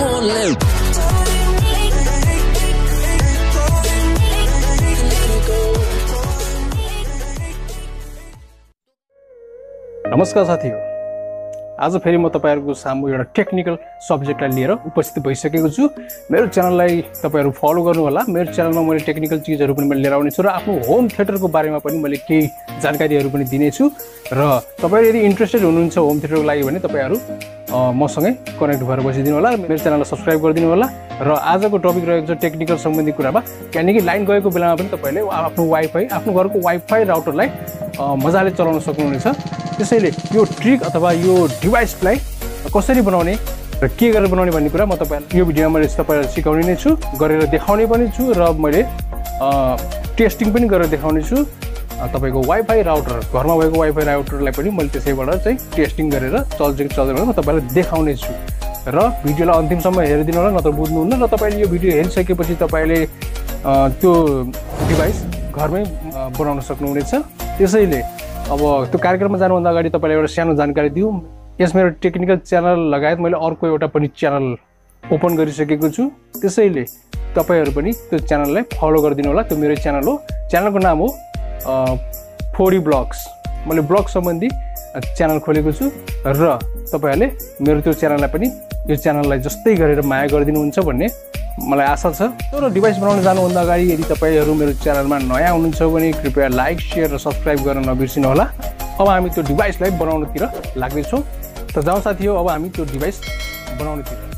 नमस्कार साथीहरू। आज फेरि म तपाईँहरूको सामु एउटा टेक्निकल सब्जेक्टलाई लिएर उपस्थित भइसकेको छु। मेरो च्यानललाई तपाईँहरू फलो गर्नुहोला। मेरो च्यानलमा मैले टेक्निकल चिजहरू पनि मैले लिएर आउनेछु र आफ्नो होम थिएटरको बारेमा पनि मैले केही जानकारीहरू पनि दिनेछु। र तपाईँहरू यदि इन्ट्रेस्टेड हुनुहुन्छ होम थिएटरको लागि भने तपाईँहरू मसँगै कनेक्ट भएर बसिदिनु होला मेरो च्यानललाई सब्सक्राइब गरिदिनु होला र आजको टपिक रहेको छ टेक्निकल सम्बन्धी कुरामा। त्यहाँदेखि लाइन गएको बेलामा पनि तपाईँले आफ्नो वाइफाई आफ्नो घरको वाइफाई राउटरलाई मजाले चलाउन सक्नुहुनेछ। त्यसैले यो ट्रिक अथवा यो डिभाइसलाई कसरी बनाउने र के गरेर बनाउने भन्ने कुरा म तपाईँलाई यो भिडियोमा मैले तपाईँलाई सिकाउने नै छु गरेर देखाउने पनि छु र मैले टेस्टिङ पनि गरेर देखाउने छु। तपाईँको वाइफाई राउटर घरमा भएको वाइफाई राउटरलाई पनि मैले त्यसैबाट चाहिँ टेस्टिङ गरेर चल्छ कि चल्दैन म तपाईँलाई देखाउने छु। र भिडियोलाई अन्तिमसम्म हेरिदिनु होला नत्र बुझ्नुहुन्न र तपाईँले यो भिडियो हेरिसकेपछि तपाईँले त्यो डिभाइस घरमै बनाउन सक्नुहुनेछ। त्यसैले अब त्यो कार्यक्रममा जानुभन्दा अगाडि तपाईँलाई एउटा सानो जानकारी दिउँ। यस मेरो टेक्निकल च्यानल लगायत मैले अर्को एउटा पनि च्यानल ओपन गरिसकेको छु। त्यसैले तपाईँहरू पनि त्यो च्यानललाई फलो गरिदिनु होला। त्यो मेरो च्यानल हो। च्यानलको नाम हो फोडी ब्लग्स। मैले ब्लग सम्बन्धी च्यानल खोलेको छु र तपाईँहरूले मेरो त्यो च्यानललाई पनि यो च्यानललाई जस्तै गरेर माया गरिदिनुहुन्छ भन्ने मलाई आशा छ। तर डिभाइस बनाउन जानुभन्दा अगाडि यदि तपाईँहरू मेरो च्यानलमा नयाँ हुनुहुन्छ भने कृपया लाइक सेयर र सब्सक्राइब गर्न नबिर्सिनु होला अब हामी त्यो डिभाइसलाई बनाउनुतिर लाग्नेछौँ त जाउँ साथी हो अब हामी त्यो डिभाइस बनाउनुतिर।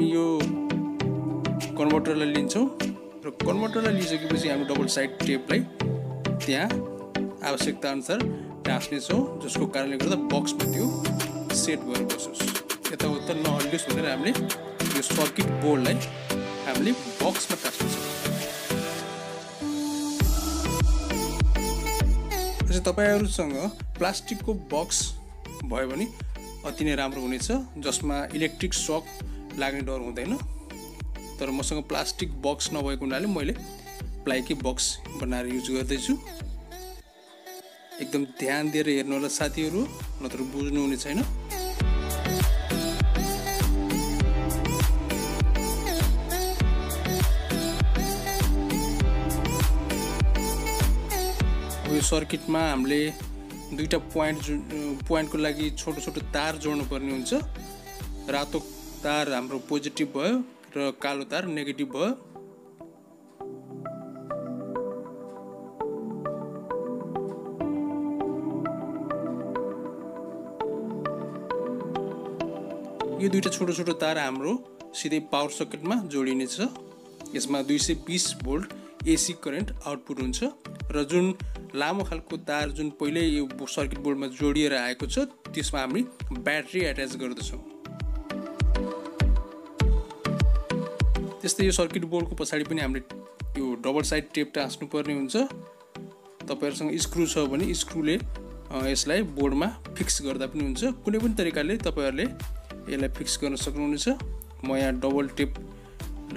हामी यो कन्भर्टरलाई लिन्छौँ र कन्भर्टरलाई लिइसकेपछि हामी डबल साइड टेपलाई त्यहाँ आवश्यकता अनुसार टाँस्नेछौँ जसको कारणले गर्दा बक्समा त्यो सेट भएर बसोस् यताउता नहल्लियोस् भनेर हामीले यो सर्किट बोर्डलाई हामीले बक्समा टाँस्नेछौँ। त्यसै तपाईँहरूसँग प्लास्टिकको बक्स भयो भने अति नै राम्रो हुनेछ जसमा इलेक्ट्रिक सक लाग्ने डर हुँदैन। तर मसँग प्लास्टिक बक्स नभएको हुनाले मैले प्लाइकै बक्स बनाएर युज गर्दैछु। एकदम ध्यान दिएर हेर्नु होला साथीहरू नत्र बुझ्नुहुने छैन। यो सर्किटमा हामीले दुईवटा पोइन्ट पोइन्टको लागि छोटो छोटो तार जोड्नु पर्ने हुन्छ। रातो तार हाम्रो पोजिटिभ भयो र कालो तार नेगेटिभ भयो। यो दुईवटा छोटो छोटो तार हाम्रो सिधै पावर सकेटमा जोडिनेछ यसमा दुई सय बिस भोल्ट एसी करेन्ट आउटपुट हुन्छ र जुन लामो खालको तार जुन पहिल्यै यो सर्किट बोर्डमा जोडिएर आएको छ त्यसमा हामी ब्याट्री एट्याच गर्दछौँ। त्यस्तै यो सर्किट बोर्डको पछाडि पनि हामीले यो डबल साइड टेप टाँस्नुपर्ने हुन्छ। तपाईँहरूसँग स्क्रु छ भने स्क्रुले यसलाई बोर्डमा फिक्स गर्दा पनि हुन्छ। कुनै पनि तरिकाले तपाईँहरूले यसलाई फिक्स गर्न सक्नुहुनेछ। म यहाँ डबल टेप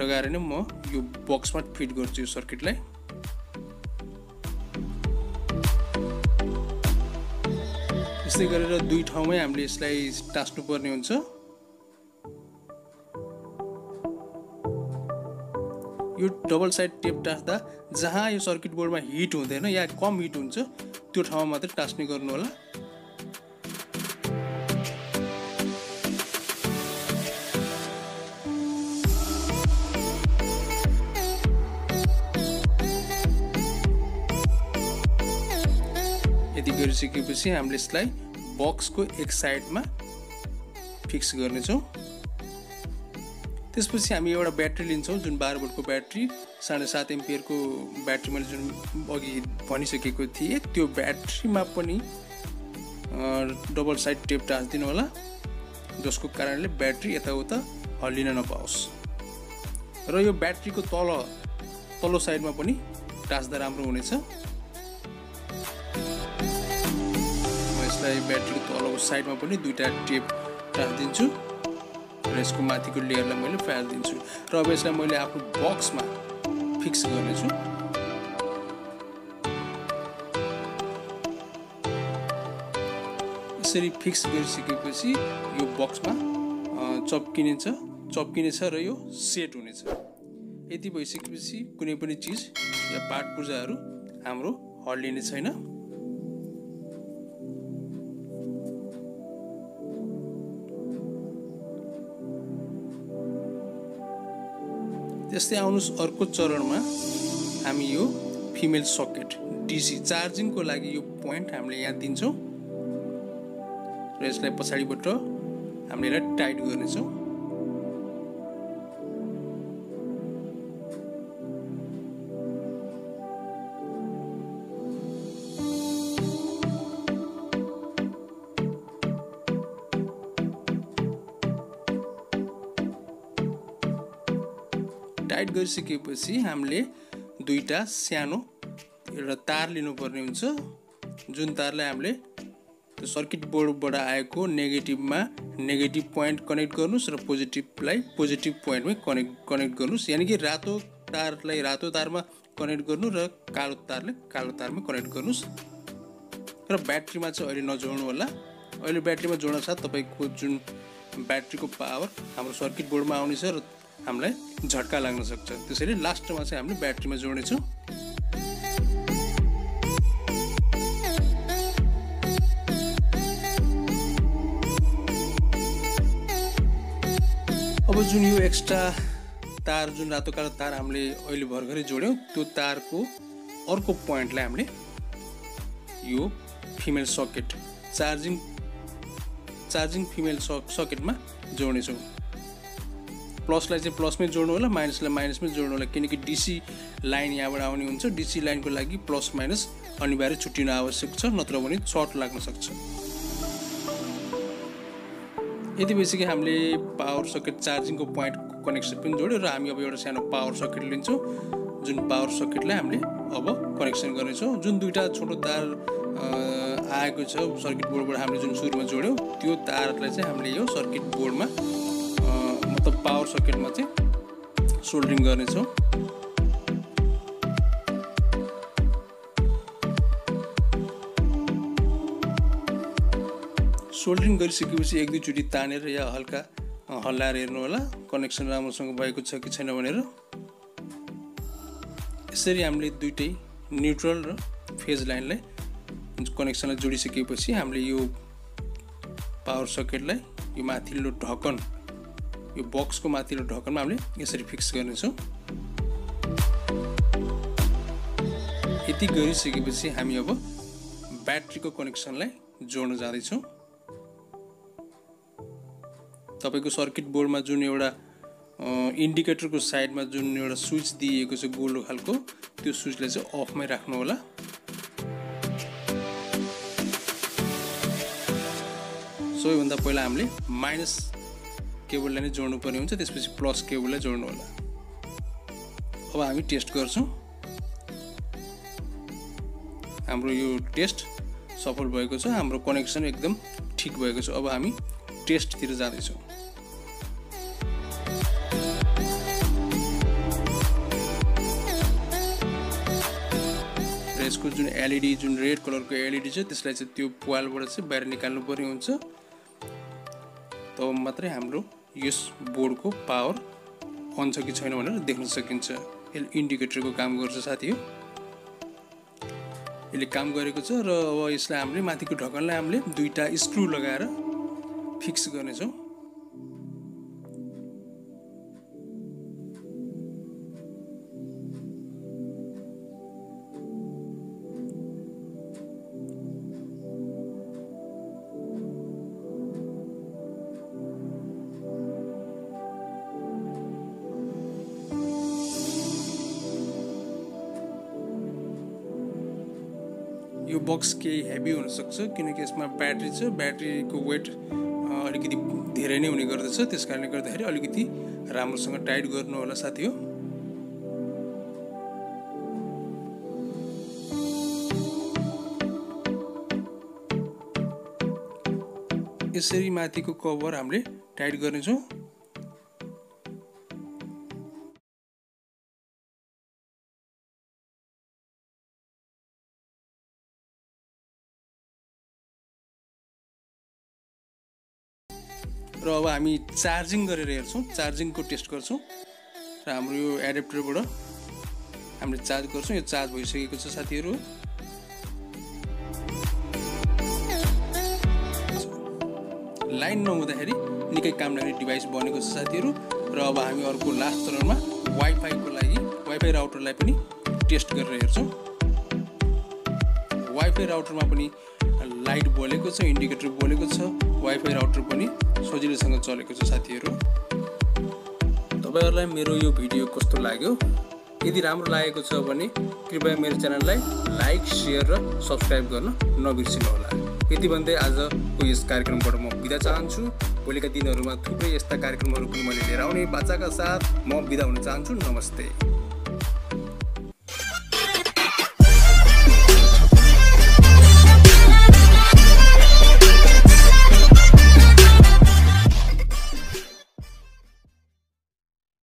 लगाएर नै म यो बक्समा फिट गर्छु यो सर्किटलाई। यस्तै गरेर दुई ठाउँमै हामीले यसलाई टाँस्नुपर्ने हुन्छ। यो डबल साइड टेप टाँस्दा जहाँ यो सर्किट बोर्डमा हिट हुँदैन या कम हिट हुन्छ त्यो ठाउँमा मात्रै टाँस्ने गर्नु होला। यति गरिसकेपछि हामीले यसलाई बक्सको एक साइडमा फिक्स गर्नेछौँ। त्यसपछि हामी एउटा ब्याट्री लिन्छौँ जुन बाह्र भोल्टको ब्याट्री साढे सात एमपियरको ब्याट्री मैले जुन अघि भनिसकेको थिएँ त्यो ब्याट्रीमा पनि डबल साइड टेप टाँचिदिनु होला जसको कारणले ब्याट्री यताउता हल्लिन नपाओस्। र यो ब्याट्रीको तल तल्लो साइडमा पनि टाँच्दा राम्रो हुनेछ। म यसलाई ब्याट्रीको तलको साइडमा पनि दुईवटा टेप टाँचिदिन्छु। र यसको माथिको लेयरलाई मैले फालिदिन्छु र अब यसलाई मैले आफ्नो बक्समा फिक्स गर्नेछु। यसरी फिक्स गरिसकेपछि यो बक्समा चप्किनेछ चप्किनेछ र यो सेट हुनेछ। यति भइसकेपछि कुनै पनि चिज या पाठ पूजाहरू हाम्रो हल्लिने छैन। त्यस्तै आउनुहोस् अर्को चरणमा। हामी यो फिमेल सकेट डिसी चार्जिङको लागि यो पोइन्ट हामीले यहाँ दिन्छौँ। र यसलाई पछाडिबाट हामीले यसलाई टाइट गर्नेछौँ। गरिसकेपछि हामीले दुईवटा सानो एउटा तार लिनुपर्ने हुन्छ। जुन तारलाई हामीले त्यो सर्किट बोर्डबाट आएको नेगेटिभमा नेगेटिभ पोइन्ट कनेक्ट गर्नुहोस् र पोजिटिभलाई पोजिटिभ पोइन्टमै कनेक्ट कनेक्ट गर्नुहोस्। यानि कि रातो तारलाई रातो तारमा कनेक्ट गर्नु र कालो तारलाई कालो तारमा कनेक्ट गर्नुहोस्। र ब्याट्रीमा चाहिँ अहिले नजोड्नु होला। अहिले ब्याट्रीमा जोड्न साथ तपाईँको जुन ब्याट्रीको पावर हाम्रो सर्किट बोर्डमा आउनेछ र हामीलाई झट्का लाग्न सक्छ। त्यसैले लास्टमा चाहिँ हामीले ब्याट्रीमा जोड्नेछौँ। अब जुन यो एक्स्ट्रा तार जुन रातो कालो तार हामीले अहिले भर्खरै जोड्यौँ त्यो तारको अर्को पोइन्टलाई हामीले यो female socket charging charging female सकेटमा जोड्नेछौँ। प्लसलाई चाहिँ प्लसमै जोड्नु होला माइनसलाई माइनसमै जोड्नु होला किनकि डिसी लाइन यहाँबाट आउने हुन्छ। डिसी लाइनको लागि प्लस माइनस अनिवार्य छुट्टिनु आवश्यक छ नत्र भने सर्ट लाग्न सक्छ। यति भइसक्यो हामीले पावर सकेट चार्जिङको पोइन्ट कनेक्सन पनि जोड्यो र हामी अब एउटा सानो पावर सकेट लिन्छौँ। जुन पावर सकेटलाई हामीले अब कनेक्सन गर्नेछौँ। जुन दुइटा छोटो तार आएको छ सर्किट बोर्डबाट हामीले जुन सुरुमा जोड्यौँ त्यो तारलाई चाहिँ हामीले यो सर्किट बोर्डमा पावर सकेटमा चाहिँ सोल्डरिङ गर्नेछौँ। सोल्डरिङ गरिसकेपछि एक दुईचोटि तानेर या हल्का हल्लाएर हेर्नु होला कनेक्सन राम्रोसँग भएको छ कि छैन भनेर। यसरी हामीले दुइटै न्युट्रल र फेज लाइनलाई कनेक्सनलाई जोडिसकेपछि हामीले यो पावर सकेटलाई यो माथिल्लो ढकन यो बक्सको माथिल्लो ढकनमा हामीले यसरी फिक्स गर्नेछौँ। यति गरिसकेपछि हामी अब ब्याट्रीको कनेक्सनलाई जोड्न जाँदैछौँ। तपाईँको सर्किट बोर्डमा जुन एउटा इन्डिकेटरको साइडमा जुन एउटा स्विच दिइएको छ गोलो खालको त्यो स्विचलाई चाहिँ अफमै राख्नु होला सबैभन्दा पहिला हामीले माइनस केबललाई नै जोड्नु पर्ने हुन्छ त्यसपछि प्लस केबललाई जोड्नु होला। अब हामी टेस्ट गर्छौँ। हाम्रो यो टेस्ट सफल भएको छ हाम्रो कनेक्सन एकदम ठिक भएको छ। अब हामी टेस्टतिर जाँदैछौँ। र यसको जुन एलइडी जुन रेड कलरको एलइडी छ त्यसलाई चाहिँ त्यो पालबाट चाहिँ बाहिर निकाल्नु पर्ने हुन्छ। तब मात्रै हाम्रो यस बोर्डको पावर अन छ कि छैन भनेर देख्न सकिन्छ। यसले इन्डिकेटरको काम गर्छ साथी हो। यसले काम गरेको छ र अब यसलाई हामीले माथिको ढकनलाई हामीले दुईवटा स्क्रु लगाएर फिक्स गर्नेछौँ। बक्स केही हेभी हुनसक्छ किनकि यसमा ब्याट्री छ। ब्याट्रीको वेट अलिकति धेरै नै हुने गर्दछ। त्यस कारणले गर्दाखेरि अलिकति राम्रोसँग टाइट गर्नु होला साथी हो। यसरी माथिको कभर हामीले टाइट गर्नेछौँ। र अब हामी चार्जिङ गरेर हेर्छौँ चार्जिङको टेस्ट गर्छौँ र हाम्रो यो एडेप्टरबाट हामीले चार्ज गर्छौँ। यो चार्ज भइसकेको छ साथीहरू। लाइन नहुँदाखेरि निकै काम लाग्ने डिभाइस बनेको छ साथीहरू। र अब हामी अर्को लास्ट चरणमा वाइफाईको लागि वाइफाई राउटरलाई पनि टेस्ट गरेर हेर्छौँ। वाइफाई राउटरमा पनि लाइट बोलेको छ इन्डिकेटर बोलेको छ वाइफाई राउटर पनि सजिलोसँग चलेको छ साथीहरू। तपाईँहरूलाई मेरो यो भिडियो कस्तो लाग्यो? यदि राम्रो लागेको छ भने कृपया मेरो च्यानललाई लाइक सेयर र सब्सक्राइब गर्न नबिर्सिनु होला यति भन्दै आजको यस कार्यक्रमबाट म बिदा चाहन्छु। भोलिका दिनहरूमा थुप्रै यस्ता कार्यक्रमहरू पनि मैले लिएर आउने बाचाका साथ म बिदा हुन चाहन्छु। नमस्ते।